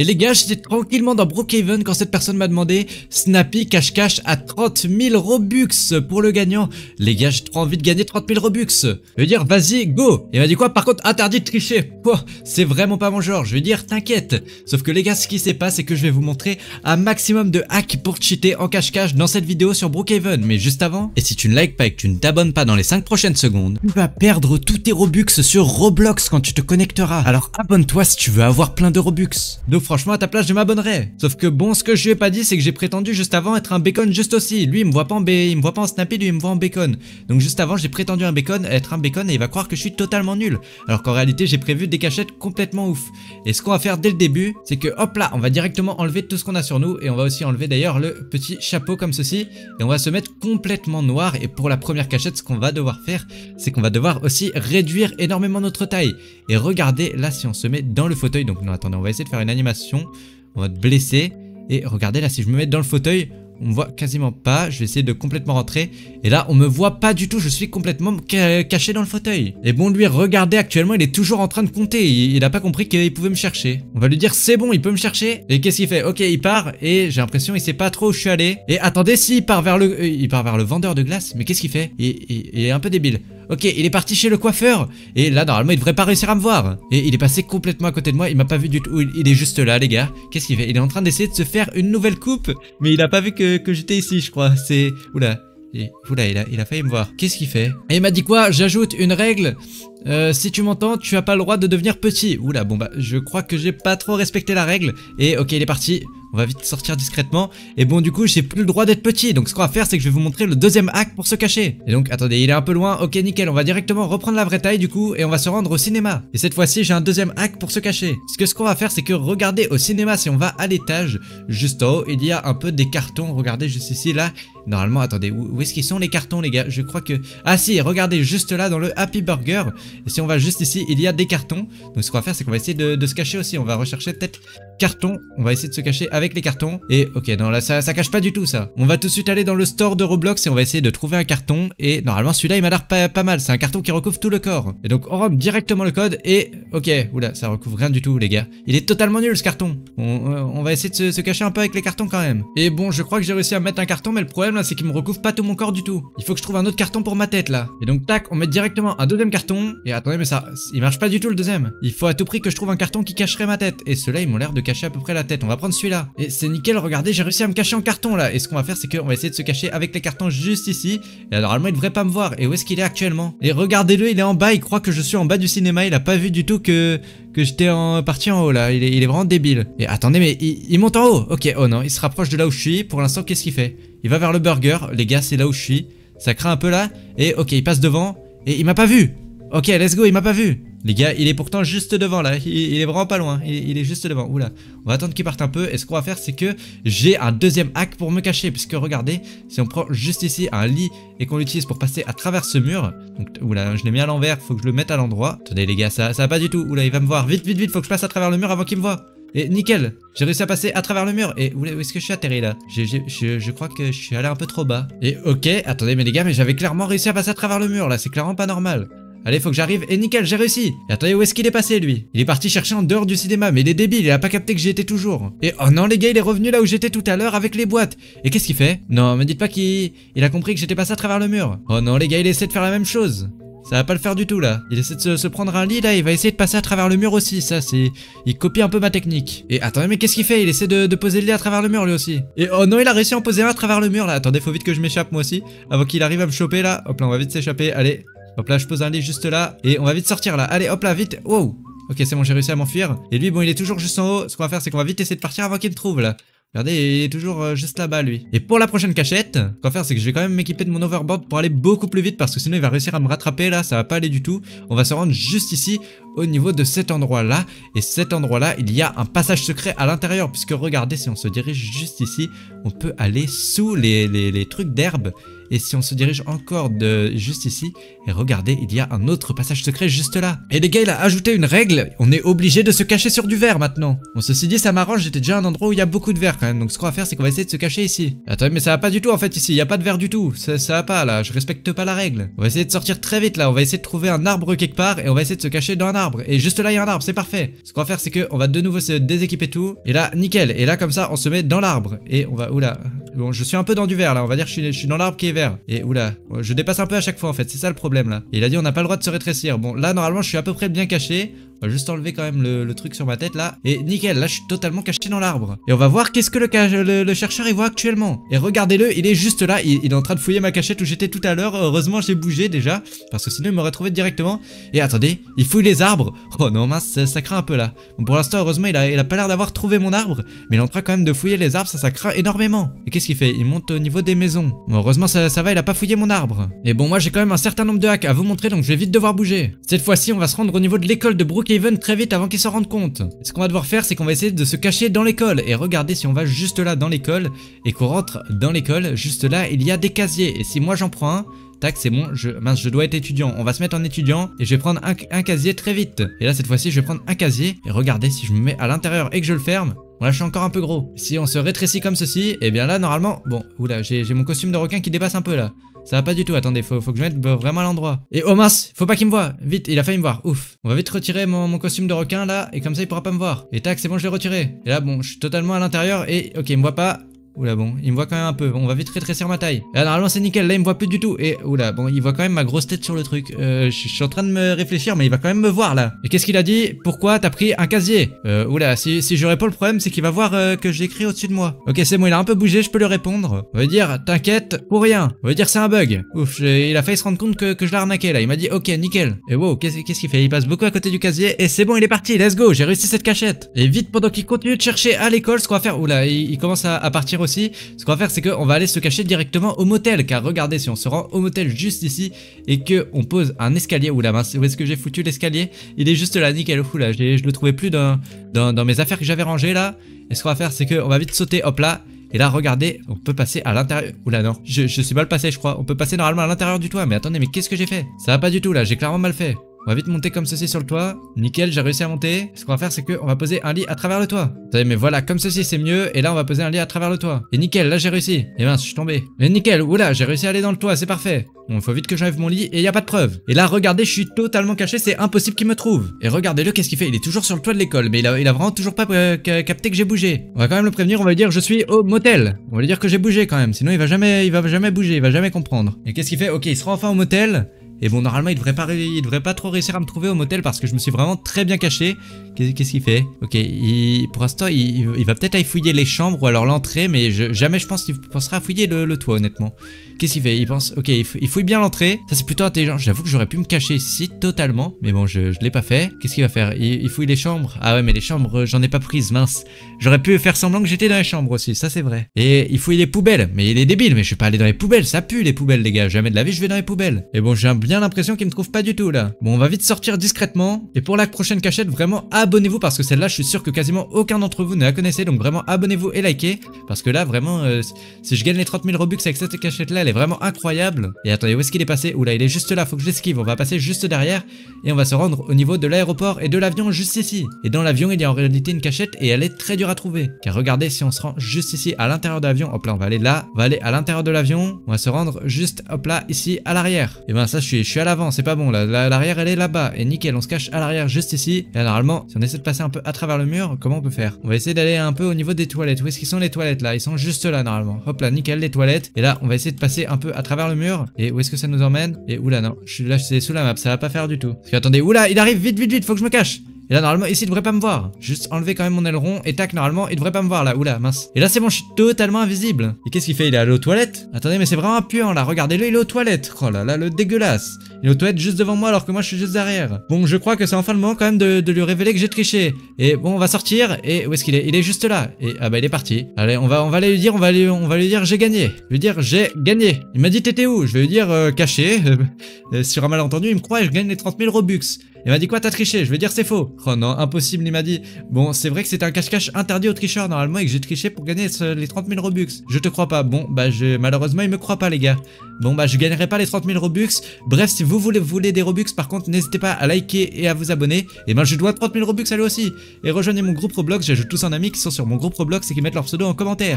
Et les gars, j'étais tranquillement dans Brookhaven quand cette personne m'a demandé Snappy cache-cache à 30 000 Robux pour le gagnant. Les gars, j'ai trop envie de gagner 30 000 Robux. Je veux dire, vas-y, go Il m'a dit quoi? Par contre, interdit de tricher. Oh, c'est vraiment pas mon genre. Je veux dire, t'inquiète. Sauf que les gars, ce qui s'est passé, c'est que je vais vous montrer un maximum de hacks pour cheater en cache-cache dans cette vidéo sur Brookhaven. Mais juste avant, et si tu ne likes pas et que tu ne t'abonnes pas dans les 5 prochaines secondes, tu vas perdre tous tes Robux sur Roblox quand tu te connecteras. Alors abonne-toi si tu veux avoir plein de Robux. Franchement, à ta place, je m'abonnerai. Sauf que bon, ce que je lui ai pas dit, c'est que j'ai prétendu juste avant être un bacon juste aussi. Lui, il me voit pas en B, il me voit pas en snappy, lui, il me voit en bacon. Donc juste avant, j'ai prétendu un bacon, être un bacon et il va croire que je suis totalement nul. Alors qu'en réalité, j'ai prévu des cachettes complètement ouf. Et ce qu'on va faire dès le début, c'est que hop là, on va directement enlever tout ce qu'on a sur nous et on va aussi enlever d'ailleurs le petit chapeau comme ceci et on va se mettre complètement noir et pour la première cachette, ce qu'on va devoir faire, c'est qu'on va devoir aussi réduire énormément notre taille. Et regardez là si on se met dans le fauteuil, donc non attendez, on va essayer de faire une animation, on va te blesser et regardez là si je me mets dans le fauteuil, on me voit quasiment pas, je vais essayer de complètement rentrer, et là on me voit pas du tout, je suis complètement caché dans le fauteuil. Et bon lui, regardez actuellement, il est toujours en train de compter, il, a pas compris qu'il pouvait me chercher. On va lui dire c'est bon, il peut me chercher. Et qu'est-ce qu'il fait? Ok, il part, et j'ai l'impression il sait pas trop où je suis allé. Et attendez, s'il part vers le, euh, il part vers le vendeur de glace, mais qu'est-ce qu'il fait? Il est un peu débile. Ok, il est parti chez le coiffeur. Et là, normalement, il devrait pas réussir à me voir. Et il est passé complètement à côté de moi. Il m'a pas vu du tout. Il est juste là, les gars. Qu'est-ce qu'il fait? Il est en train d'essayer de se faire une nouvelle coupe. Mais il a pas vu que, que j'étais ici, je crois. C'est... Oula. Oula, il a, il a failli me voir. Qu'est-ce qu'il fait? Et il m'a dit quoi? J'ajoute une règle. Euh, si tu m'entends, tu as pas le droit de devenir petit. Oula, bon bah, je crois que j'ai pas trop respecté la règle. Et ok, il est parti. On va vite sortir discrètement. Et bon, du coup, j'ai plus le droit d'être petit. Donc, ce qu'on va faire, c'est que je vais vous montrer le deuxième hack pour se cacher. Et donc, attendez, il est un peu loin. Ok, nickel. On va directement reprendre la vraie taille, du coup, et on va se rendre au cinéma. Et cette fois-ci, j'ai un deuxième hack pour se cacher. Parce que ce qu'on va faire, c'est que regardez au cinéma, si on va à l'étage, juste en haut, il y a un peu des cartons. Regardez juste ici, là. Normalement, attendez, où, est-ce qu'ils sont les cartons, les gars? Je crois que... Ah si, regardez juste là, dans le Happy Burger. Et si on va juste ici, il y a des cartons. Donc, ce qu'on va faire, c'est qu'on va essayer de, se cacher aussi. On va rechercher peut-être cartons. On va essayer de se cacher avec les cartons. Et ok, non là ça, cache pas du tout ça. On va tout de suite aller dans le store de Roblox et on va essayer de trouver un carton. Et normalement celui-là il m'a l'air pas, mal. C'est un carton qui recouvre tout le corps. Et donc on rentre directement le code et ok, oula, ça recouvre rien du tout les gars. Il est totalement nul ce carton. On, va essayer de se, cacher un peu avec les cartons quand même. Et bon, je crois que j'ai réussi à mettre un carton, mais le problème c'est qu'il me recouvre pas tout mon corps du tout. Il faut que je trouve un autre carton pour ma tête là. Et donc tac, on met directement un deuxième carton. Et attendez, mais ça, il marche pas du tout le deuxième. Il faut à tout prix que je trouve un carton qui cacherait ma tête. Et ceux-là ils m'ont l'air de cacher à peu près la tête. On va prendre celui-là. Et c'est nickel, regardez, j'ai réussi à me cacher en carton là. Et ce qu'on va faire, c'est qu'on va essayer de se cacher avec les cartons juste ici. Et normalement, il devrait pas me voir. Et où est-ce qu'il est actuellement? Et regardez-le, il est en bas. Il croit que je suis en bas du cinéma. Il a pas vu du tout que que j'étais en parti en haut là. Il est, il vraiment débile. Et attendez, mais il, monte en haut. Ok, oh non, il se rapproche de là où je suis. Pour l'instant, qu'est-ce qu'il fait? Il va vers le burger. Les gars, c'est là où je suis. Ça craint un peu là. Et ok, il passe devant. Et il m'a pas vu. Ok, let's go, il m'a pas vu. Les gars, il est pourtant juste devant là, il, est vraiment pas loin, il, est juste devant, oula. On va attendre qu'il parte un peu, et ce qu'on va faire c'est que j'ai un deuxième hack pour me cacher, puisque regardez, si on prend juste ici un lit et qu'on l'utilise pour passer à travers ce mur, donc oula, je l'ai mis à l'envers, faut que je le mette à l'endroit. Attendez les gars, ça, ça va pas du tout, oula, il va me voir, vite, vite, vite, faut que je passe à travers le mur avant qu'il me voit. Et nickel, j'ai réussi à passer à travers le mur. Et où est-ce que je suis atterri là? Je, je, crois que je suis allé un peu trop bas. Et ok, attendez mais les gars, mais j'avais clairement réussi à passer à travers le mur là, c'est clairement pas normal. Allez, faut que j'arrive. Et nickel, j'ai réussi. Et attendez, où est-ce qu'il est passé, lui? Il est parti chercher en dehors du cinéma, mais il est débile, il a pas capté que j'y étais toujours. Et oh non, les gars, il est revenu là où j'étais tout à l'heure avec les boîtes. Et qu'est-ce qu'il fait? Non, me dites pas qu'il il a compris que j'étais passé à travers le mur. Oh non, les gars, il essaie de faire la même chose. Ça va pas le faire du tout là. Il essaie de se, prendre un lit là, il va essayer de passer à travers le mur aussi. Ça, c'est. Il copie un peu ma technique. Et attendez, mais qu'est-ce qu'il fait? Il essaie de, poser le lit à travers le mur lui aussi. Et oh non, il a réussi à en poser un à travers le mur là. Attendez, faut vite que je m'échappe moi aussi. Avant qu'il arrive à me choper là. Hop là, on va vite s'échapper. Allez, Hop là, je pose un lit juste là. Et on va vite sortir là. Allez, hop là, vite. Wow. Ok, c'est bon, j'ai réussi à m'enfuir. Et lui, bon, il est toujours juste en haut. Ce qu'on va faire, c'est qu'on va vite essayer de partir avant qu'il me trouve là. Regardez, il est toujours euh, juste là-bas, lui. Et pour la prochaine cachette, ce qu'on va faire, c'est que je vais quand même m'équiper de mon overboard pour aller beaucoup plus vite, parce que sinon il va réussir à me rattraper, là, ça va pas aller du tout. On va se rendre juste ici, au niveau de cet endroit-là. Et cet endroit-là, il y a un passage secret à l'intérieur, puisque regardez, si on se dirige juste ici, on peut aller sous les, les trucs d'herbe Et si on se dirige encore de juste ici, et regardez, il y a un autre passage secret juste là. Et les gars, il a ajouté une règle, on est obligé de se cacher sur du verre maintenant. Bon, ceci dit, ça m'arrange, j'étais déjà à un endroit où il y a beaucoup de verre quand même, donc ce qu'on va faire, c'est qu'on va essayer de se cacher ici. Attendez, mais ça va pas du tout en fait ici, il y a pas de verre du tout, ça, ça va pas là, je respecte pas la règle. On va essayer de sortir très vite là, on va essayer de trouver un arbre quelque part, et on va essayer de se cacher dans un arbre. Et juste là, il y a un arbre, c'est parfait. Ce qu'on va faire, c'est que on va de nouveau se déséquiper tout, et là, nickel. Et là, comme ça, on se met dans l'arbre, et on va, oula, bon, je suis un peu dans du verre là, on va dire, suis, je suis dans l'arbre qui est vert. Et oula, je dépasse un peu à chaque fois en fait, c'est ça le problème là. Et il a dit, on n'a pas le droit de se rétrécir. Bon, là, normalement, je suis à peu près bien caché. On va juste enlever quand même le, truc sur ma tête là. Et nickel, là je suis totalement caché dans l'arbre. Et on va voir qu'est-ce que le, chercheur il voit actuellement. Et regardez-le, il est juste là. Il, est en train de fouiller ma cachette où j'étais tout à l'heure. Heureusement j'ai bougé déjà. Parce que sinon il m'aurait trouvé directement. Et attendez, il fouille les arbres. Oh non mince, ça, craint un peu là. Bon pour l'instant heureusement il a, il a pas l'air d'avoir trouvé mon arbre. Mais il est en train quand même de fouiller les arbres, ça craint énormément. Et qu'est-ce qu'il fait? Il monte au niveau des maisons. Bon, heureusement ça, ça va, il a pas fouillé mon arbre. Et bon moi j'ai quand même un certain nombre de hacks à vous montrer donc je vais vite devoir bouger. Cette fois-ci on va se rendre au niveau de l'école de Brookhaven très vite avant qu'ils s'en rendent compte. Ce qu'on va devoir faire, c'est qu'on va essayer de se cacher dans l'école. Et regardez si on va juste là dans l'école et qu'on rentre dans l'école, juste là, il y a des casiers. Et si moi j'en prends un, Tac, c'est bon, je, mince, je dois être étudiant. On va se mettre en étudiant et je vais prendre un, un casier très vite. Et là, cette fois-ci, je vais prendre un casier. Et regardez, si je me mets à l'intérieur et que je le ferme, Bon là je suis encore un peu gros. Si on se rétrécit comme ceci, et eh bien là normalement, bon, oula, j'ai mon costume de requin qui dépasse un peu là. Ça va pas du tout, attendez, faut, faut que je mette vraiment à l'endroit. Et oh mince, faut pas qu'il me voit. Vite, il a failli me voir. Ouf. On va vite retirer mon, costume de requin là, et comme ça il pourra pas me voir. Et tac, c'est bon, je l'ai retiré. Et là, bon, je suis totalement à l'intérieur, et ok, il me voit pas. Oula bon, il me voit quand même un peu. On va vite rétrécir ma taille. Là, normalement c'est nickel. Là il me voit plus du tout. Et oula bon, il voit quand même ma grosse tête sur le truc. Euh, je suis en train de me réfléchir, mais il va quand même me voir là. Et qu'est-ce qu'il a dit? Pourquoi t'as pris un casier? Euh, Oula, si, si je réponds le problème, c'est qu'il va voir euh, que j'ai écrit au-dessus de moi. Ok, c'est bon, il a un peu bougé, je peux lui répondre. On va dire, t'inquiète, pour rien. On va dire, c'est un bug. Ouf, il a failli se rendre compte que, que je l'ai arnaqué là. Il m'a dit, ok, nickel. Et wow, qu'est-ce qu'il fait? Il passe beaucoup à côté du casier. Et c'est bon, il est parti. Let's go. J'ai réussi cette cachette. Et vite, pendant qu'il continue de chercher à l'école, ce qu'on va faire. Oula, il, il commence à, à partir aussi. Ce qu'on va faire c'est qu'on va aller se cacher directement au motel. Car regardez, si on se rend au motel juste ici et que on pose un escalier, ou la où est-ce que j'ai foutu l'escalier? Il est juste là, nickel, fou là, je le trouvais plus dans, mes affaires que j'avais rangées là. Et ce qu'on va faire, c'est qu'on va vite sauter, hop là. Et là, regardez, on peut passer à l'intérieur. Oula, non, je suis mal passé, je crois. On peut passer normalement à l'intérieur du toit. Mais attendez, mais qu'est-ce que j'ai fait? Ça va pas du tout là, j'ai clairement mal fait. On va vite monter comme ceci sur le toit. Nickel, j'ai réussi à monter. Ce qu'on va faire, c'est qu'on va poser un lit à travers le toit. Vous savez, mais voilà, comme ceci, c'est mieux. Et là, on va poser un lit à travers le toit. Et nickel, là, j'ai réussi. Et mince, je suis tombé. Mais nickel, oula, j'ai réussi à aller dans le toit, c'est parfait. Bon, il faut vite que j'enlève mon lit et il y a pas de preuve. Et là, regardez, je suis totalement caché, c'est impossible qu'il me trouve. Et regardez-le, qu'est-ce qu'il fait? Il est toujours sur le toit de l'école, mais il a, il a vraiment toujours pas euh, capté que j'ai bougé. On va quand même le prévenir, on va lui dire je suis au motel. On va lui dire que j'ai bougé quand même, sinon il va jamais, il va jamais bouger, il va jamais comprendre. Et qu'est-ce qu'il fait? Ok, il sera enfin au motel. Et bon, normalement, il devrait pas, il devrait pas trop réussir à me trouver au motel parce que je me suis vraiment très bien caché. Qu'est-ce qu'il fait? Ok, pour l'instant, il, va peut-être aller fouiller les chambres ou alors l'entrée, mais jamais je pense qu'il pensera à fouiller le, toit, honnêtement. Qu'est-ce qu'il fait? Il pense, ok, il, fouille bien l'entrée. Ça, c'est plutôt intelligent. J'avoue que j'aurais pu me cacher ici totalement, mais bon, je, je l'ai pas fait. Qu'est-ce qu'il va faire? Il, fouille les chambres? Ah ouais, mais les chambres, j'en ai pas prise, mince. J'aurais pu faire semblant que j'étais dans les chambres aussi, ça c'est vrai. Et il fouille les poubelles, mais il est débile, mais je vais pas aller dans les poubelles, ça pue les poubelles, les gars. Jamais de la vie, je vais dans les poubelles. Et bon, j'ai bien l'impression qu'il me trouve pas du tout là. Bon, on va vite sortir discrètement. Et pour la prochaine cachette, vraiment abonnez-vous parce que celle-là, je suis sûr que quasiment aucun d'entre vous ne la connaissait. Donc vraiment abonnez-vous et likez. Parce que là, vraiment, euh, si je gagne les 30 000 Robux avec cette cachette-là, elle est vraiment incroyable. Et attendez, où est-ce qu'il est passé? Oula, il est juste là, faut que je l'esquive. On va passer juste derrière. Et on va se rendre au niveau de l'aéroport et de l'avion juste ici. Et dans l'avion, il y a en réalité une cachette et elle est très dure à trouver. Car regardez, si on se rend juste ici à l'intérieur de l'avion, hop là, on va aller là, on va aller à l'intérieur de l'avion. On va se rendre juste, hop là, ici à l'arrière. Et ben ça, je suis, je suis à l'avant, c'est pas bon l'arrière elle est là-bas. Et nickel, on se cache à l'arrière juste ici. Et normalement, si on essaie de passer un peu à travers le mur, comment on peut faire? On va essayer d'aller un peu au niveau des toilettes. Où est-ce qu'ils sont les toilettes là? Ils sont juste là normalement. Hop là, nickel, les toilettes. Et là, on va essayer de passer un peu à travers le mur. Et où est-ce que ça nous emmène? Et oula, non, je suis là, c'est sous la map, ça va pas faire du tout. Parce que attendez, oula, il arrive, vite, vite, vite, faut que je me cache. Et là, normalement, ici, il devrait pas me voir. Juste enlever quand même mon aileron et tac, normalement, il devrait pas me voir là. Oula, mince. Et là, c'est bon, je suis totalement invisible. Et qu'est-ce qu'il fait? Il est allé aux toilettes? Attendez, mais c'est vraiment puant là. Regardez-le, il est aux toilettes. Oh là là, le dégueulasse. Il est aux toilettes juste devant moi alors que moi, je suis juste derrière. Bon, je crois que c'est enfin le moment quand même de, lui révéler que j'ai triché. Et bon, on va sortir. Et où est-ce qu'il est, Il est juste là. Et ah bah, il est parti. Allez, on va, on va aller lui dire, on va lui, on va lui dire, j'ai gagné. Lui dire, j'ai gagné. Il m'a dit, t'étais où? Je vais lui dire, euh, caché. Euh, sur un malentendu, il me croit et je gagne les 30 000 Robux. Il m'a dit quoi, t'as triché? Je vais dire c'est faux. Oh non, impossible, il m'a dit. Bon, c'est vrai que c'était un cache-cache interdit aux tricheurs normalement et que j'ai triché pour gagner les 30 000 Robux. Je te crois pas. Bon, bah je... malheureusement, il me croit pas, les gars. Bon, bah je gagnerai pas les 30 000 Robux. Bref, si vous voulez, voulez des Robux, par contre, n'hésitez pas à liker et à vous abonner. Et ben, je dois 30 000 Robux à lui aussi. Et rejoignez mon groupe Roblox, j'ajoute tous en amis qui sont sur mon groupe Roblox et qui mettent leur pseudo en commentaire.